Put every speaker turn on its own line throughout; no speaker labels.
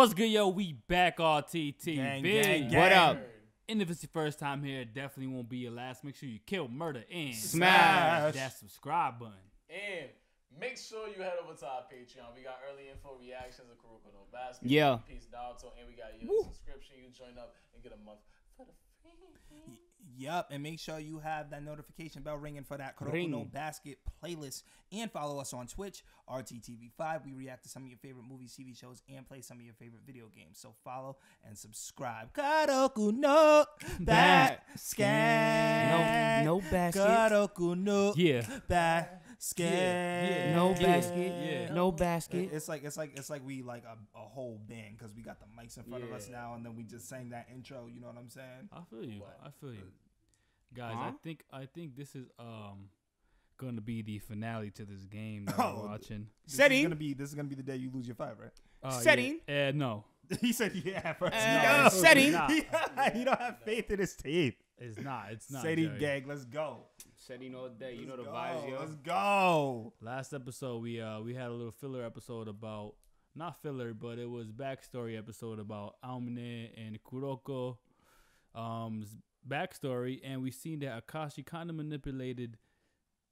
What's good, yo? We back RTT.
Gang, gang, gang.
What up?
And if it's your first time here, it definitely won't be your last. Make sure you kill, murder, and
Smash.
that subscribe button.
And make sure you head over to our Patreon. We got early info reactions of Kuroko no Basket.
Yeah.
Peace Naruto. And we got your subscription. You join up and get a month for the free.
Yup, and make sure you have that notification bell ringing for that Kuroko no Basket playlist. And follow us on Twitch, RTTV5. We react to some of your favorite movies, TV shows, and play some of your favorite video games. So follow and subscribe. Kuroko no Basket.
No- no basket.
Kuroko no
Yeah.
Basket.
Yeah.
No
Yeah.
basket.
Yeah.
No basket.
It's like it's like it's like we like a, a whole band because we got the mics in front of us now, and then we just sang that intro. You know what I'm saying?
I feel you. I feel you. Guys,
Huh?
I think I think this is um going to be the finale to this game that
Oh,
we're watching.
This is
Setting.
gonna be this is gonna be the day you lose your five, right?
Uh,
Setting.
Yeah. Uh, no,
he said, "Yeah, first.
Uh,
no.
no, setting.
Nah,
you don't have faith in his team.
it's not. It's not.
Setting
Jerry.
gang, let's go.
Setting all day. You know the
Let's
vibes, yo.
Let's go.
Last episode, we uh we had a little filler episode about not filler, but it was backstory episode about Aomine and Kuroko, um's backstory, and we seen that Akashi kind of manipulated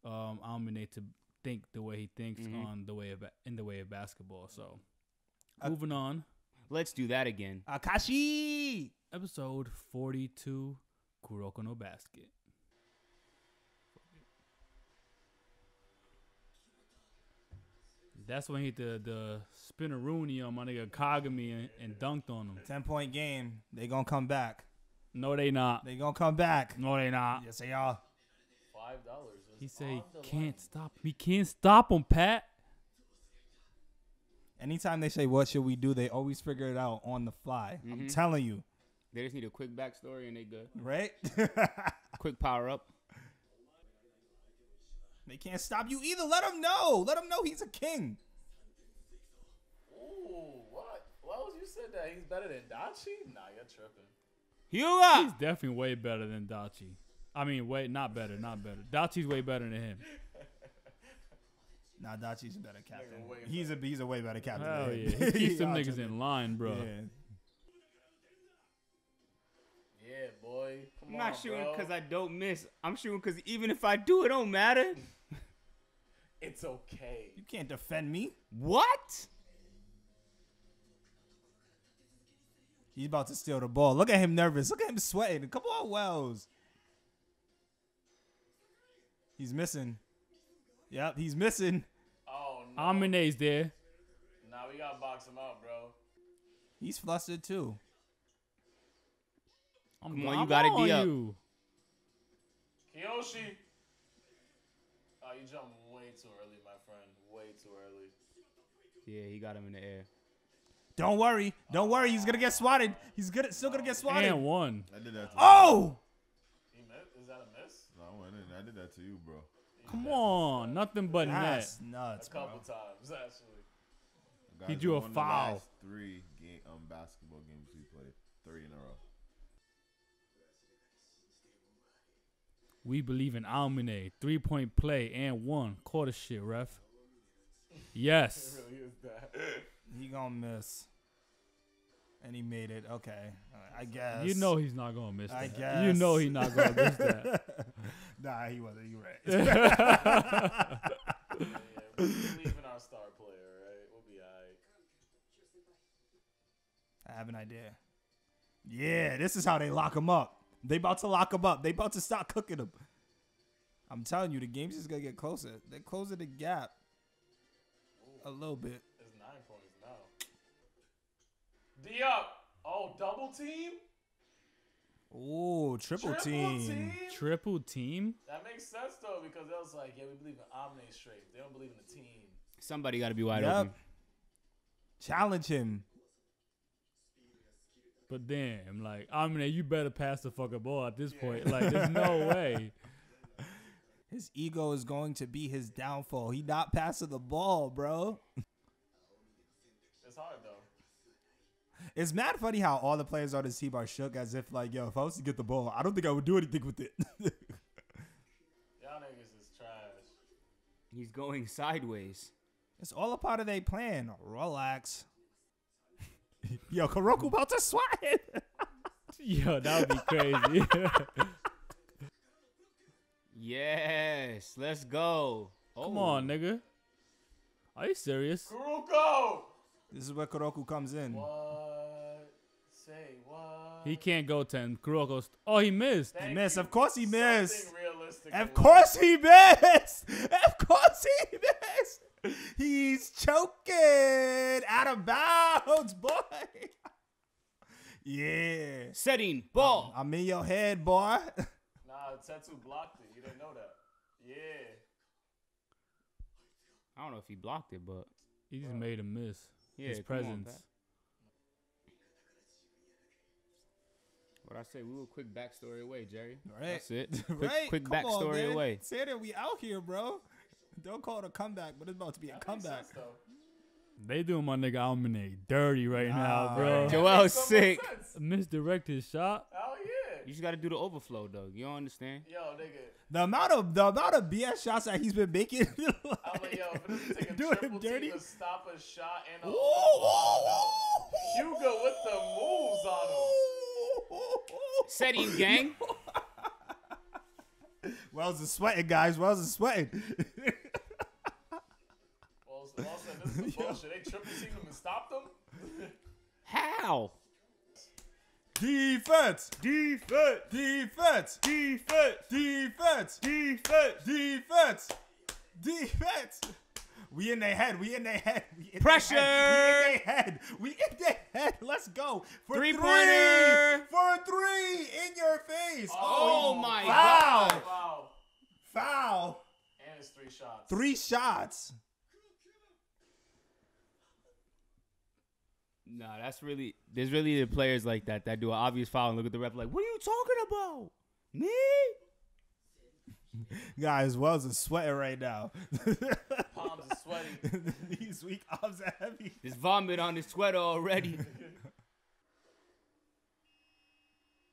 um Aomine to think the way he thinks
Mhm.
on the way of in the way of basketball. So
Uh,
moving on,
Let's do that again.
Akashi.
episode forty two, Kuroko no Basket. That's when he hit the the spinneroonie on my nigga Kagami and, and dunked on him.
Ten point game. They gonna come back.
No, they not.
They gonna come back.
No, they not.
Yes, they are.
Five dollars.
He say can't stop. He can't stop him, Pat.
Anytime they say what should we do, they always figure it out on the fly. I'm
Mhm.
telling you,
They just need a quick backstory and they good.
right?
Quick power up.
they can't stop you either. Let them know. Let them know he's a king.
Ooh, what? What was you said that he's better than Dachi? Nah, you're tripping.
He's definitely way better than Dachi. I mean, way not better, not better. Dachi's way better than him.
Nah, Dachi's a better captain.
Nigga, way
He's a he's a way better captain.
Hell
than
yeah,
him.
he keeps them niggas in line, bro.
Yeah.
Yeah, boy. Come
I'm
on,
not shooting because I don't miss. I'm shooting because even if I do, it don't matter.
It's okay.
You can't defend me.
What?
He's about to steal the ball. Look at him nervous. Look at him sweating. Come on, Wells. He's missing. Yep, he's missing.
Oh no.
Aomine's there.
Nah, we gotta box him out, bro.
He's flustered too.
I'm,
Come on,
I'm
you gotta
on
D up.
you.
Kiyoshi. Oh, you jumped way too early, my friend. Way too early.
Yeah, he got him in the air.
Don't worry. Don't worry. He's gonna get swatted. He's gonna still gonna get swatted.
And one.
I did that to
Oh!
He missed? Is that a miss?
you. No, I went in. I did that to you, bro.
Come on, nothing but net.
That's
A
nuts, bro.
couple times, actually.
Guys
He drew a
won the
foul.
last Three game um basketball games we played, three in a row.
We believe in Aomine. Three point play and one. Quarter shit, ref. Yes.
really is that.
He gonna miss. And he made it. Okay. I guess.
You know he's not gonna miss that.
I
You know he's not gonna miss that.
nah, he wasn't. You right.
yeah, yeah. We believe in our star player, right? We'll be alright.
I have an idea. Yeah, this is how they lock him up. They about to lock him up. They about to start cooking him. I'm telling you, the game's just gonna get closer. They're closing the gap a little bit.
D up. Oh, double team?
Ooh, triple,
Triple
team.
team?
Triple team.
That makes sense though, because they was like, yeah, we believe in Aomine straight. They don't believe in the team.
Somebody got to be wide
Yep.
open.
Challenge him.
But damn, like Aomine, you better pass the fucking ball at this point. Like, there's no way.
His ego is going to be his downfall. He not passing the ball, bro.
It's hard though.
It's mad funny how all the players on this team are shook as if like, yo, if I was to get the ball, I don't think I would do anything with it.
Y'all niggas is trash.
He's going sideways.
it's all a part of their plan. Relax. Yo, Kuroko about to swat him.
Yo, that would be crazy.
Yes, let's go.
Come
Oh.
on, nigga. Are you serious?
Kuroko!
This is where Kuroko comes in.
What? Say what?
He can't go 10. Kuroko. St- oh, he missed.
Thank
missed.
you.
Of course he missed. Of course he missed. Of course he missed. He's choking out of bounds, boy. yeah.
Setting ball.
I'm in your head, boy.
Nah, Tetsu blocked it. You didn't know that. Yeah.
I don't know if he blocked it, but
He just made a miss.
yeah,
His
presence. on,
presence.
Pat. What I say? We were quick backstory away, Jerry.
Right.
That's it. Quick,
right?
quick
Come
backstory
man.
away.
Say that we out here, bro. Don't call it a comeback, but it's about to be a
That makes
comeback.
sense, though.
They doing my nigga Almanac dirty right now, bro.
That
Joel's
makes so
sick.
Misdirected shot.
Hell yeah.
You just got to do the overflow, though. You don't understand?
Yo, nigga.
The amount of the amount of BS shots that he's been making.
I'm like, yo, if it doesn't take a
Doing him
triple
dirty.
team to stop a shot and a
Ooh.
Hyuga with the moves on him.
Setting gang.
Wells is sweating, guys. Wells is sweating.
Well, also, this is the bullshit. They triple teamed him and stopped him.
How?
Defense. Defense. Defense. Defense. Defense. Defense. Defense. Defense. We in their head. We in their head. We in
Pressure.
Their head. We in their head. We in their head. Let's go. For three.
Three-pointer.
For three. In your face.
Oh, my
foul.
God.
Wow.
Foul.
And it's three shots.
Three shots.
Nah, that's really. There's really the players like that that do an obvious foul and look at the ref like, "What are you talking about, me?"
Guys, Wells is sweating right now.
Palms sweaty.
These weak arms are heavy.
There's vomit on his sweater already.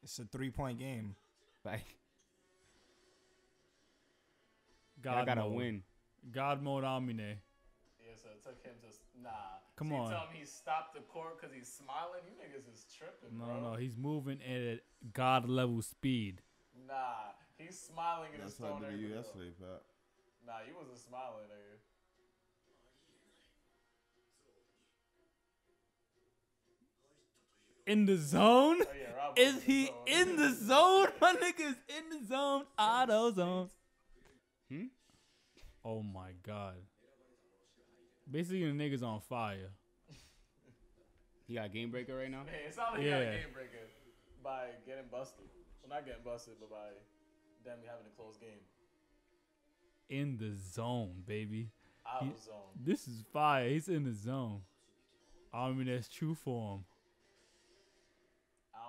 It's a three point game.
like,
God
I gotta
mode.
win.
God mode Aomine.
Yeah, so it took him to nah.
Come
so
on.
You tell me he stopped the court because he's smiling. You niggas is tripping,
No,
bro.
no, he's moving at a God level speed.
Nah, he's smiling and
That's
his
how I
phone.
did
everywhere,
you yesterday, Pat.
Nah, you wasn't smiling, nigga.
In the zone?
Oh yeah, Rob
Is
was
he
zone.
in the zone? My nigga's in the zone. Auto zone.
Hmm?
Oh my god. Basically, the nigga's on fire.
He got a game breaker right now.
Hey, it's not like he got a
Yeah.
game breaker by getting busted. Well, not getting busted, but by them having a close game.
In the zone, baby.
Out
He-
of zone.
This is fire. He's in the zone. I mean, that's true for
I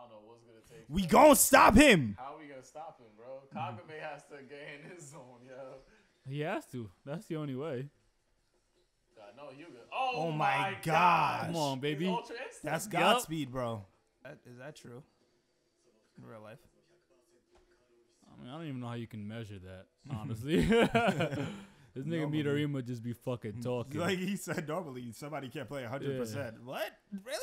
don't know what's gonna take.
We
place.
gon' stop him.
How are we gonna stop him, bro? Kagami has to get in his zone, yo.
He has to. That's the only way.
God, no, Hyuga. Oh,
Oh
my
my
god.
gosh.
Come on, baby.
Ultra instinct.
That's
Yup.
Godspeed, bro. That, is that true? In real life?
I mean, I don't even know how you can measure that, honestly. this nigga
Nobody.
Midorima just be fucking talking.
Like he said, normally somebody can't play 100%. What? Really?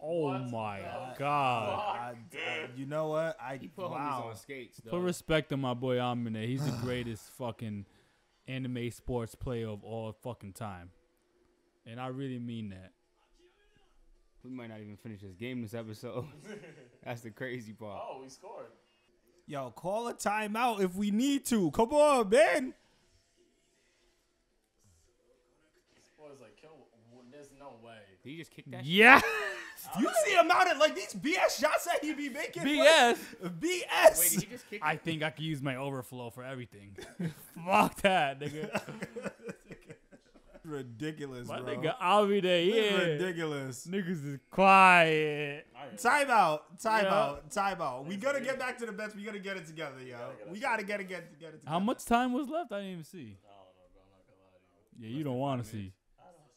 Oh
What
my
the
god.
I, I- you know what? I
He put homies
wow.
on skates.
Put respect on my boy Aomine. He's the greatest fucking anime sports player of all fucking time. And I really mean that.
we might not even finish this game this episode. That's the crazy part.
Oh, we scored.
Yo, call a timeout if we need to. Come on, man.
This boy's like, kill. There's no way.
Did he just kick that? shit?
Yeah.
You see him amount of like these BS shots that he be making? boy?
BS.
BS.
Wait, did he just kick?
I think I could use my overflow for everything. Fuck that, nigga.
ridiculous,
My
bro.
nigga Aomine,
This is
yeah.
ridiculous.
Niggas is quiet.
Timeout, timeout,
Yeah.
timeout. We gotta get back to the bets. We gotta get it together, yo. We gotta get it, get, get it together.
How much time was left? I didn't even see.
I don't know, bro. I'm not gonna lie to you.
Yeah, you don't want to see.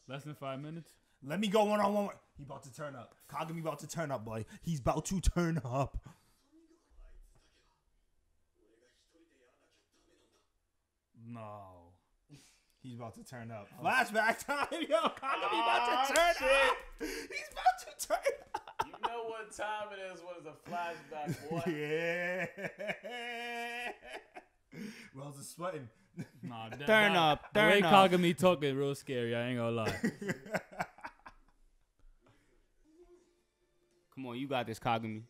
Less than five minutes?
Let me go one on one. He about to turn up. Kagami about to turn up, boy. He's about to turn up.
No.
He's about to turn up. Flashback time, yo. Kagami about to ah, turn up. He's about to turn up.
You know what time it is when it's a flashback, boy.
Yeah. Wells is sweating.
Nah, that,
Turn
that-
up,
The way
turn up.
Kagami talk is real scary. I ain't gonna lie.
Come on, you got this, Kagami.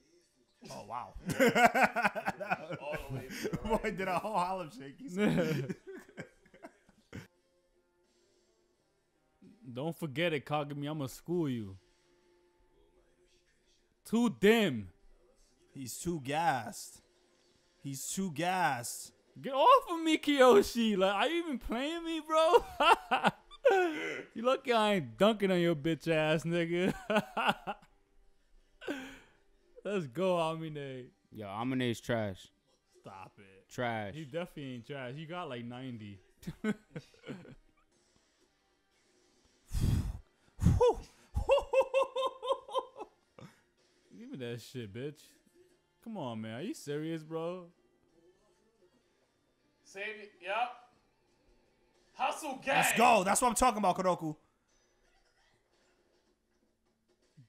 Oh wow.
All the way right.
Boy did a whole Harlem shake.
Don't forget it, Kagami. I'ma school you. Too dim.
He's too gassed. He's too gassed.
Get off of me, Kiyoshi. Like, are you even playing me, bro? you lucky I ain't dunking on your bitch ass, nigga. Let's go, Aomine.
Yo, Aomine's trash.
Stop it.
Trash.
He definitely ain't trash. He got like 90. Give me that shit, bitch. Come on, man. Are you serious, bro?
Save it. Yep. Hustle gang.
Let's go. That's what I'm talking about, Kuroko.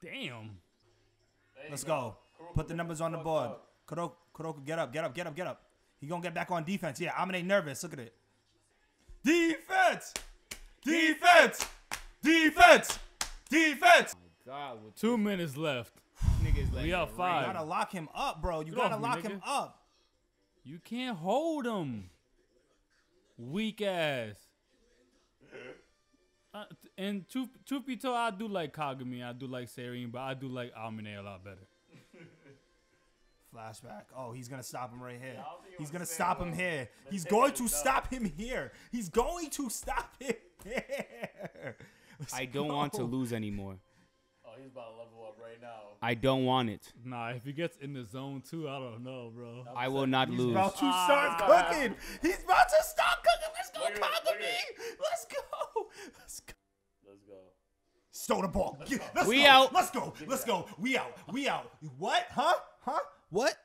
Damn.
Let's go.
Kuroko
Put the numbers on the board.
up.
Kuroko, Kuroko, get up, get up, get up, get up. He gonna get back on defense. Yeah, Aomine nervous. Look at it. Defense! Defense! Defense! Defense!
God, with
Two minutes left.
niggas like
We up
You
five.
gotta lock him up, bro. You
Get
gotta
off me,
lock
nigga.
him up.
You can't hold him. Weak ass. Uh, and truth, truth be told, I do like Kagami. I do like Seirin, but I do like Aomine a lot better.
Flashback. Oh, he's gonna stop him right here.
I don't think you
He's
wanna
gonna stop him here. He's going to stop him here. He's going to stop him here. Let's
I don't want to lose anymore.
Oh, he's about to level up right now.
I don't want it.
Nah, if he gets in the zone too, I don't know, bro.
I will not
He's
lose.
He's about to
Ah.
start cooking. He's about to start cooking. Let's go,
Look at it, look at
Kagami. Let's go. Let's go.
Let's go.
Stow the ball. Get- Let's
We
go.
out.
Let's go. Let's go. We out. We out. What? Huh? Huh? What?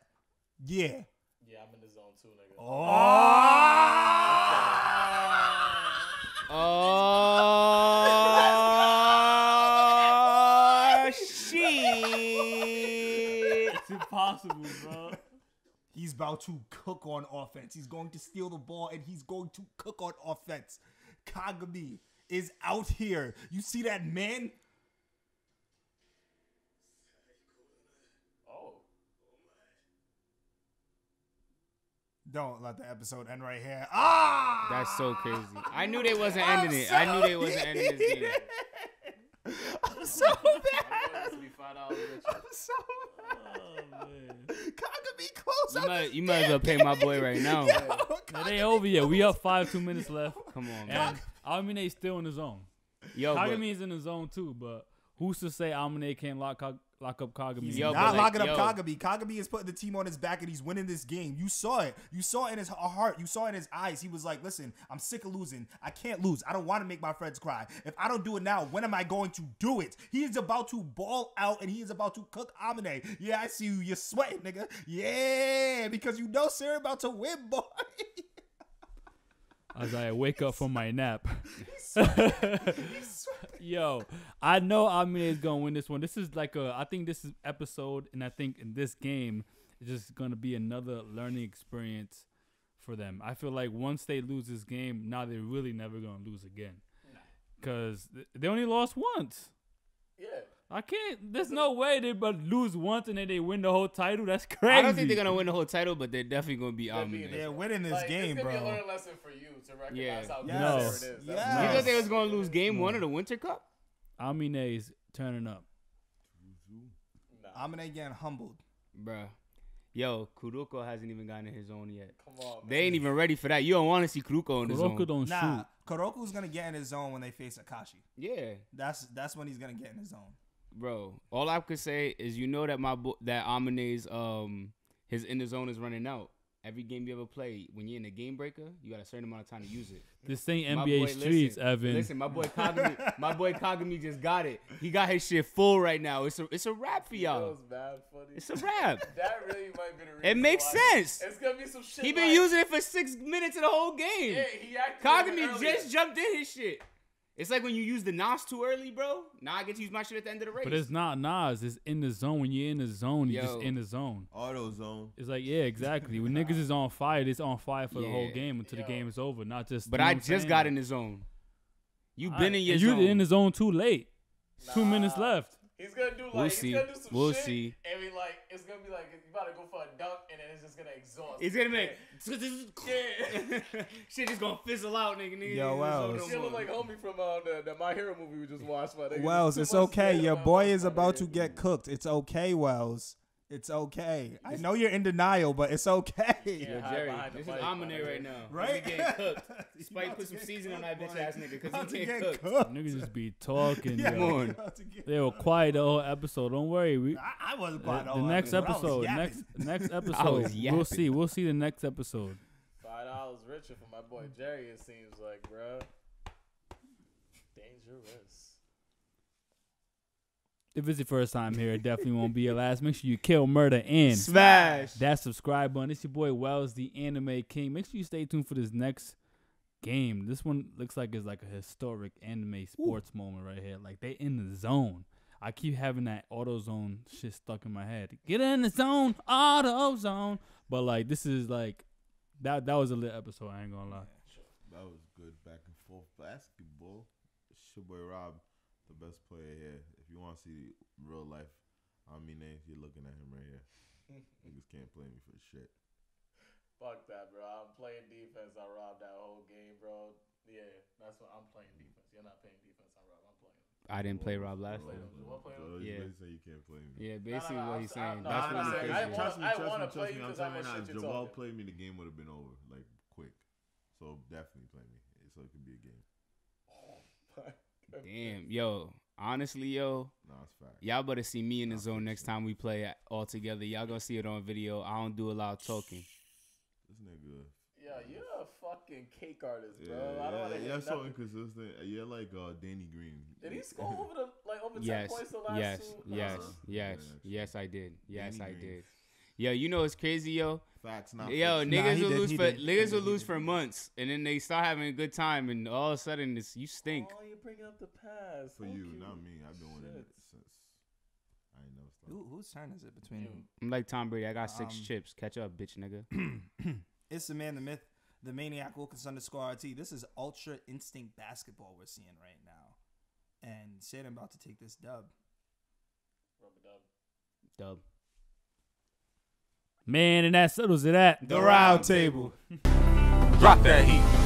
Yeah.
Yeah, I'm in the zone too, nigga.
Oh.
Oh shit!
It's impossible, bro.
He's about to cook on offense. He's going to steal the ball and he's going to cook on offense. Kagami is out here. You see that man? Don't let the episode end right here. Ah!
That's so crazy. I knew they wasn't ending it. I knew they wasn't ending this game.
I'm so bad.
to be five dollars
I'm so bad.
Oh, man.
Kagami, close
You might, you might as well pay my boy right now.
Yo,
It ain't over yet. We up five, two minutes left.
Come on, man.
And Aomine's still in the zone.
Yo, but,
Kagami's in the zone too, but who's to say Aomine can't lock Kag- lock up Kagami?
He's
Yo,
not
but like,
locking up
yo.
Kagami. Kagami is putting the team on his back and he's winning this game. You saw it. You saw it in his heart. You saw it in his eyes. He was like, listen, I'm sick of losing. I can't lose. I don't want to make my friends cry. If I don't do it now, when am I going to do it? He is about to ball out and he is about to cook Aomine. Yeah, I see you. You're sweating, nigga. Yeah, because you know Sarah about to win, boy.
As I wake up from my nap. Yo, I know Aomine is gonna win this one. This is like a, I think this is episode, and I think in this game, it's just gonna be another learning experience for them. I feel like once they lose this game, now they're really never gonna lose again, cause they only lost once.
Yeah.
I can't. There's no way they but lose once and then they win the whole title. That's crazy.
I don't think they're gonna win the whole title, but they're definitely gonna be
They'll
um.
be
You
in
They're winning this
Like,
game,
it's gonna be a learning lesson for you to recognize
Yeah.
how good
Yes.
Sarah it is.
Yes.
That's
thought they was gonna lose game one of the Winter Cup?
Aomine's turning up.
Nah,
Aomine getting humbled.
Bruh. Yo, Kuroko hasn't even gotten in his zone yet.
come on, man.
They ain't even ready for that. You don't want to see Kuroko in the
Kuroko
zone.
don't
Nah,
shoot.
Kuroko's gonna get in his zone when they face Akashi.
Yeah,
That's that's when he's gonna get in his zone.
Bro. All I could say is you know that my bo- that Aomine's um his in the zone is running out, every game you ever play, when you're in a game breaker, you got a certain amount of time to use it.
This ain't
My
NBA
boy,
streets,
listen,
Evan.
Listen, my boy Kagami, my boy Kagami just got it. He got his shit full right now. It's a it's a wrap for y'all.
was mad funny.
It's a rap.
that really might be the reason.
It makes
why.
sense.
It's gonna be some shit.
He been
like,
using it for six minutes of the whole game.
Yeah, he activated
Kagami just jumped in his shit. It's like when you use the NOS too early, bro. Now I get to use my shit at the end of the race.
but it's not NOS. It's in the zone. When you're in the zone, you're just in the zone.
Auto zone.
It's like yeah, exactly. When niggas is on fire, it's on fire for the whole
Yeah.
game until
Yo.
the game is over. Not just.
but
you know
I
what I'm
just
saying?
got in the zone. You
All
been
right,
in your
and
zone.
You in the zone too late. It's Two minutes left.
He's gonna do like
We'll
he's
see.
gonna do some
We'll
shit.
see.
And be like, it's gonna be like you about to go for a dunk, and then it's just gonna exhaust.
It's gonna make
Yeah.
shit just gonna fizzle out, nigga. nigga
Yo,
in the
wow,
zone no
it's-
She look like homie from uh, the, the My Hero movie we just watched. My nigga.
Wells, it's okay. Your boy is about to get cooked. It's okay, Wells. It's okay. I know you're in denial, but it's okay.
Yo,
Yeah, hide
Jerry,
behind the
this is
mic,
Aomine
my nigga.
right now.
Right?
He getting cooked.
He's
Spike
about
put some
get
season on that bitch ass nigga
About
because
to
he
get
getting cooked.
cooked.
Niggas just be talking.
Yeah,
yo.
Come on.
about to get-
They were quiet the whole episode. Don't worry. We
I, I wasn't
the,
quiet
the
all
next
episode. I was
episode, next next episode, we'll see. We'll see the next episode.
Five dollars richer for my boy Jerry. It seems like, bruh. Dangerous.
If it's your first time here, it definitely won't be your last. Make sure you kill, murder, and
Smash.
that subscribe button. It's your boy Wells, the Anime King. Make sure you stay tuned for this next game. This one looks like it's like a historic anime sports moment right here. Like they in the zone. I keep having that auto zone shit stuck in my head. Get in the zone, auto zone. But like this is like that. That was a lit episode. I ain't gonna lie.
That was good back and forth basketball. It's your boy Rob, the best player here. If you want to see real life, I mean, eh, you're looking at him right here. Niggas can't play me for shit.
Fuck that, bro. I'm playing defense. I robbed that whole game, bro. Yeah, that's what I'm playing defense. You're not playing defense. I'm rob. I'm playing.
I didn't play Rob last
Play
time.
him. You wanna play him?
Yeah.
You say you can't play me.
Yeah,
No, no,
basically
no,
what he's saying.
no,
That's
I'm
what
not
he's
saying- I
trust me, trust me, trust me. I'm
'cause I'm
telling you
that
now,
shit
if
you're
Jamal
talking.
played me, the game would have been over like quick. So definitely play me. So it could be a game.
Damn, yo. Honestly, yo,
Nah, it's fact.
y'all better see me in the
Nah,
zone next
it.
time we play all together. Y'all gonna see it on video. I don't do a lot of talking.
This nigga.
Yeah, you're a fucking cake artist, bro.
Yeah,
I don't want
yeah,
to
yeah,
hear
so
nothing.
inconsistent. You're like uh, Danny Green.
Did he score over the like over ten
Yes,
points the last
yes,
two?
yes,
last-
yes,
Yeah,
yes. I did. Yes,
Danny
I
Green.
did. Yo, you know it's crazy, yo.
Facts, not
Yo,
fiction.
Nah,
niggas
he
will
did,
lose
he
for
did.
niggas
He
will
did,
lose
he
for months, and then they start having a good time, and all of a sudden it's you stink.
Oh, you bring up the past
For
Thank
you, not me. I've been winning it since. I ain't never stopped.
Who, whose turn is it between
You.
I'm like Tom Brady. I got six
Um,
chips. Catch up, bitch, nigga.
It's the man, the myth, the maniac, Lucas underscore RT. This is Ultra Instinct basketball we're seeing right now. And shit, I'm about to take this dub.
Rubber dub.
Dub.
Man, and that settles it at
The round table.
Drop that heat.